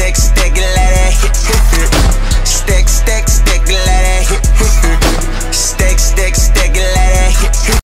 stick, take it